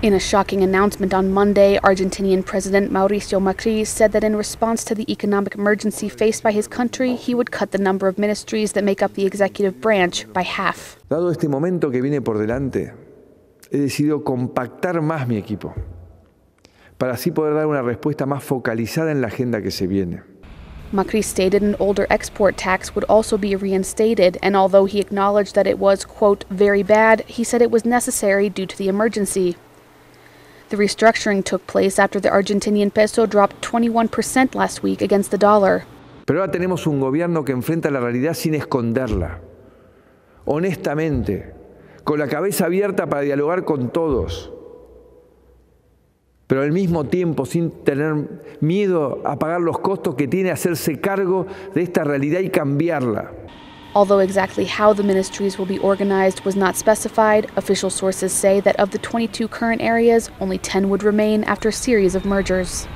In a shocking announcement on Monday, Argentinian President Mauricio Macri said that in response to the economic emergency faced by his country, he would cut the number of ministries that make up the executive branch by half. Dado este momento que viene por delante, he decidido compactar más mi equipo para así poder dar una respuesta más focalizada en la agenda que se viene. Macri stated an older export tax would also be reinstated, and although he acknowledged that it was, quote, very bad, he said it was necessary due to the emergency. The restructuring took place after the Argentinian peso dropped 21% last week against the dollar. Pero ahora tenemos un gobierno que enfrenta la realidad sin esconderla, honestamente, con la cabeza abierta para dialogar con todos, pero al mismo tiempo sin tener miedo a pagar los costos que tiene hacerse cargo de esta realidad y cambiarla. Although exactly how the ministries will be organized was not specified, official sources say that of the 22 current areas, only 10 would remain after a series of mergers.